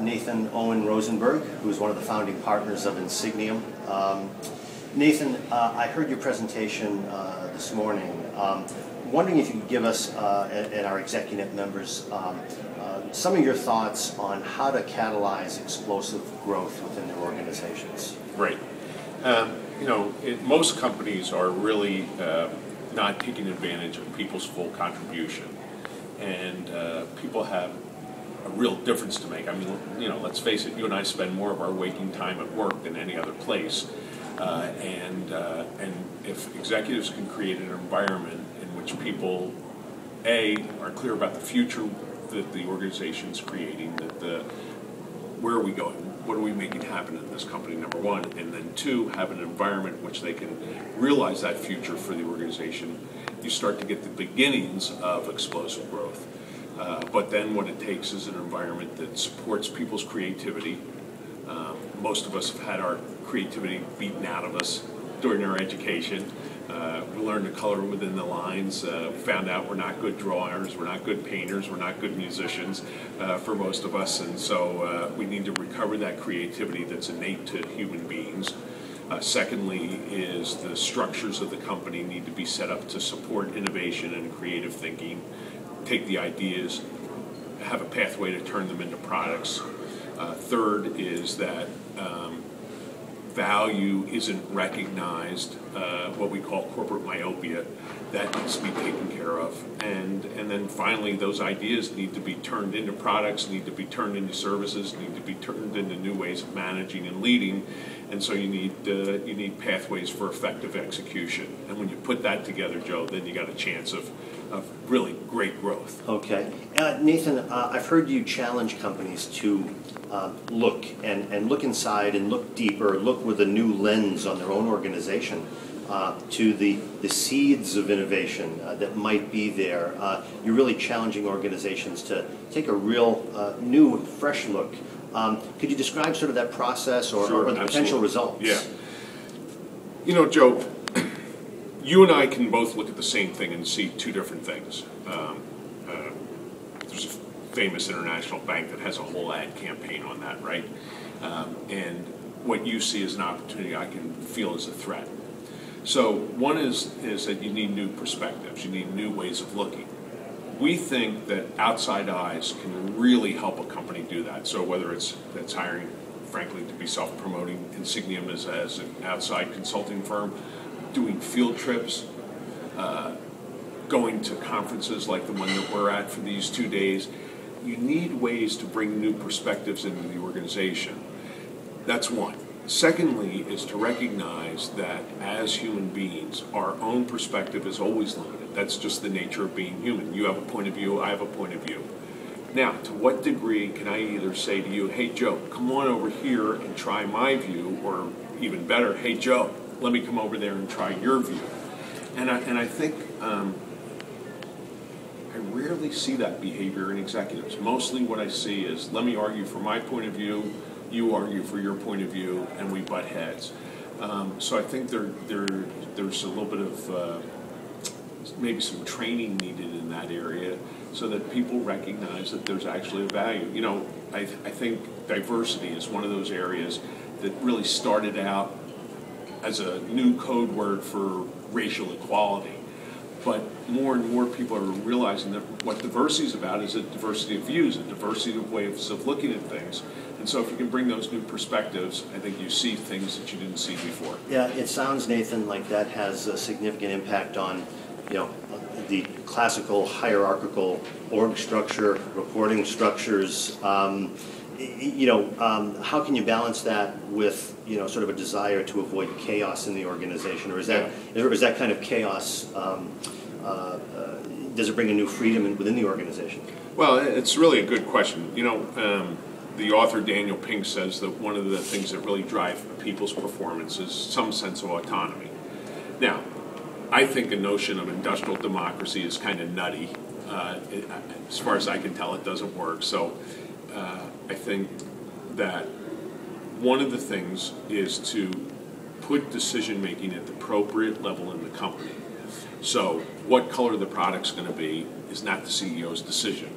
Nathan Owen Rosenberg, who's one of the founding partners of Insigniam. Um, Nathan, uh, I heard your presentation uh, this morning. Um, wondering if you could give us uh, and, and, our executive members um, uh, some of your thoughts on how to catalyze explosive growth within their organizations. Great. Um, you know, it, most companies are really uh, not taking advantage of people's full contribution. And uh, people have real difference to make. I mean, you know, let's face it, you and I spend more of our waking time at work than any other place. Uh, and, uh, and if executives can create an environment in which people, A, are clear about the future that the organization is creating, that the, where are we going? What are we making happen in this company, number one? And then two, have an environment in which they can realize that future for the organization. You start to get the beginnings of explosive growth. Uh, but then what it takes is an environment that supports people's creativity. Um, most of us have had our creativity beaten out of us during our education. Uh, we learned to color within the lines. Uh, found out we're not good drawers, we're not good painters, we're not good musicians uh, for most of us, and so uh, we need to recover that creativity that's innate to human beings. Uh, secondly, is the structures of the company need to be set up to support innovation and creative thinking. Take the ideas, have a pathway to turn them into products. Uh, third is that um, value isn't recognized, uh, what we call corporate myopia, that needs to be taken care of. And, and then finally, those ideas need to be turned into products, need to be turned into services, need to be turned into new ways of managing and leading. And so you need, uh, you need pathways for effective execution. And when you put that together, Joe, then you got a chance of, of really great growth. Okay. Uh, Nathan, uh, I've heard you challenge companies to uh, look and, and look inside and look deeper, look with a new lens on their own organization uh, to the, the seeds of innovation uh, that might be there. Uh, you're really challenging organizations to take a real uh, new, fresh look. Um, could you describe sort of that process or, sure, or the potential results? Yeah. You know, Joe, you and I can both look at the same thing and see two different things. Um, uh, there's a famous international bank that has a whole ad campaign on that, right? Um, and what you see as an opportunity, I can feel as a threat. So one is is that you need new perspectives, you need new ways of looking. We think that outside eyes can really help a company do that. So whether it's that's hiring, frankly, to be self-promoting, Insigniam is as an outside consulting firm, doing field trips, uh, going to conferences like the one that we're at for these two days, you need ways to bring new perspectives into the organization. That's one. Secondly, is to recognize that as human beings, our own perspective is always limited. That's just the nature of being human. You have a point of view, I have a point of view. Now, to what degree can I either say to you, hey, Joe, come on over here and try my view, or even better, hey, Joe, let me come over there and try your view? And I, and I think um, I rarely see that behavior in executives. Mostly what I see is let me argue from my point of view, you argue for your point of view, and we butt heads. Um, so I think there, there, there's a little bit of uh, maybe some training needed in that area so that people recognize that there's actually a value. You know, I, I think diversity is one of those areas that really started out as a new code word for racial equality but more and more people are realizing that what diversity is about is a diversity of views, a diversity of ways of looking at things. And so if you can bring those new perspectives, I think you see things that you didn't see before. Yeah, it sounds, Nathan, like that has a significant impact on, you know, the classical hierarchical org structure, reporting structures. Um, you know, um, how can you balance that with, you know, sort of a desire to avoid chaos in the organization, or is that, yeah. or is that kind of chaos? Um, uh, uh, does it bring a new freedom in, within the organization? Well, it's really a good question. You know, um, the author Daniel Pink says that one of the things that really drive people's performance is some sense of autonomy. Now, I think a notion of industrial democracy is kind of nutty. Uh, it, as far as I can tell, it doesn't work. So uh, I think that one of the things is to put decision making at the appropriate level in the company. So, what color the product's going to be is not the CEO's decision.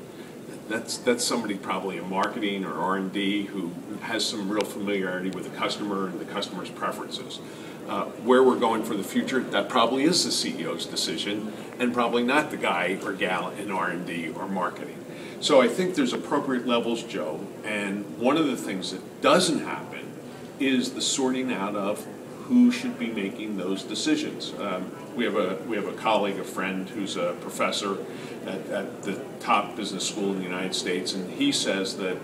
that's, that's somebody probably in marketing or R and D who has some real familiarity with the customer and the customer's preferences. Uh, Where we're going for the future, that probably is the CEO's decision, and probably not the guy or gal in R and D or marketing. So I think there's appropriate levels, Joe, and one of the things that doesn't happen is the sorting out of who should be making those decisions. Um, we have a we have a colleague, a friend who's a professor at, at the top business school in the United States, and he says that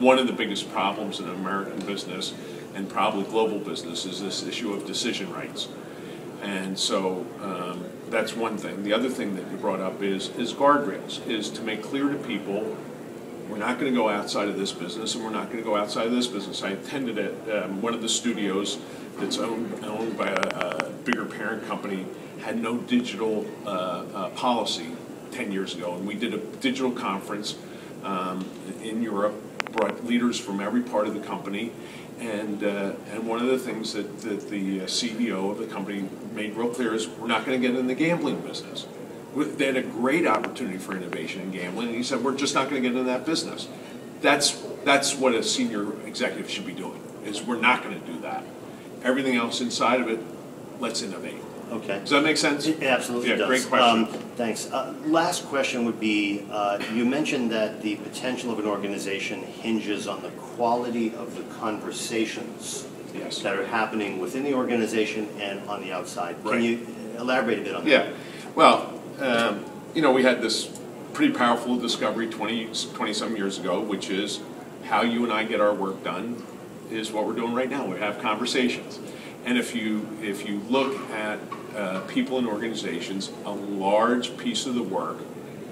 one of the biggest problems in American business and probably global business is this issue of decision rights. And so um, that's one thing. The other thing that you brought up is is guardrails, is to make clear to people we're not going to go outside of this business and we're not going to go outside of this business. I attended at um, one of the studios that's owned, owned by a, a bigger parent company, had no digital uh, uh, policy 10 years ago. And we did a digital conference um, in Europe, brought leaders from every part of the company. And, uh, and one of the things that, that the CEO of the company made real clear is we're not going to get in the gambling business. They had a great opportunity for innovation in gambling, and he said, we're just not going to get in that business. That's, that's what a senior executive should be doing, is we're not going to do that. Everything else inside of it, let's innovate. Okay. Does that make sense? It absolutely Yeah, does. great question. Um, Thanks. Uh, Last question would be, uh, you mentioned that the potential of an organization hinges on the quality of the conversations Yes. that are happening within the organization and on the outside. Can Right. you elaborate a bit on that? Yeah, well, um, you know, we had this pretty powerful discovery 20, 20-some years ago, which is how you and I get our work done is what we're doing right now. We have conversations. And if you, if you look at uh, people and organizations, a large piece of the work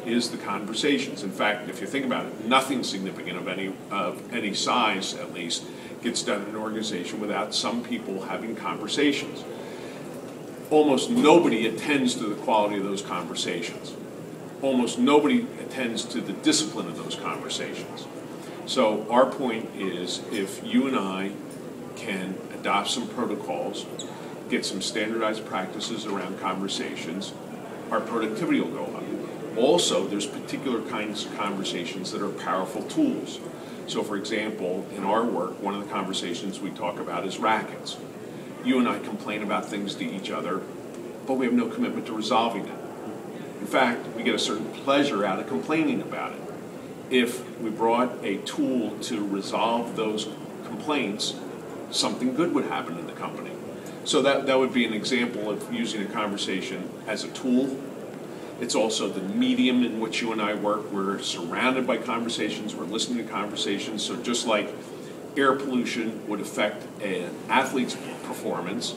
is the conversations. In fact, if you think about it, nothing significant of any, of any size at least, gets done in an organization without some people having conversations almost nobody attends to the quality of those conversations. Almost nobody attends to the discipline of those conversations. So our point is if you and I can adopt some protocols, get some standardized practices around conversations, our productivity will go up. Also, there's particular kinds of conversations that are powerful tools. So for example, in our work, one of the conversations we talk about is rackets you and I complain about things to each other, but we have no commitment to resolving it. In fact, we get a certain pleasure out of complaining about it. If we brought a tool to resolve those complaints, something good would happen in the company. So that, that would be an example of using a conversation as a tool. It's also the medium in which you and I work. We're surrounded by conversations, we're listening to conversations. So just like air pollution would affect an athlete's performance,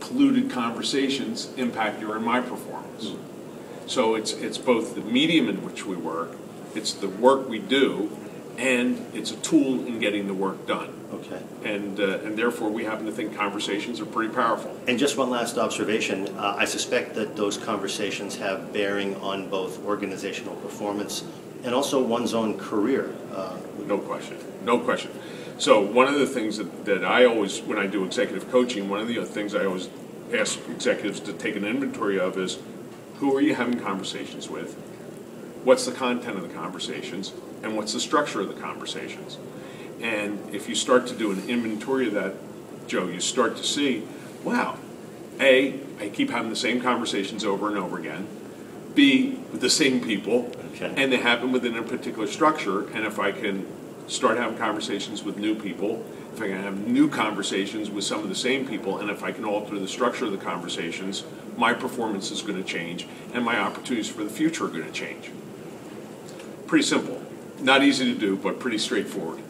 polluted conversations impact your and my performance. Mm-hmm. So it's, it's both the medium in which we work, it's the work we do, and it's a tool in getting the work done. Okay. And, uh, and therefore, we happen to think conversations are pretty powerful. And just one last observation. Uh, I suspect that those conversations have bearing on both organizational performance and also one's own career. Uh, No question, no question. So one of the things that, that I always, when I do executive coaching, one of the things I always ask executives to take an inventory of is, who are you having conversations with? What's the content of the conversations? And what's the structure of the conversations? And if you start to do an inventory of that, Joe, you start to see, wow, A, I keep having the same conversations over and over again. B, with the same people. Okay. And they happen within a particular structure. And if I can start having conversations with new people, if I can have new conversations with some of the same people, and if I can alter the structure of the conversations, my performance is going to change and my opportunities for the future are going to change. Pretty simple. Not easy to do, but pretty straightforward.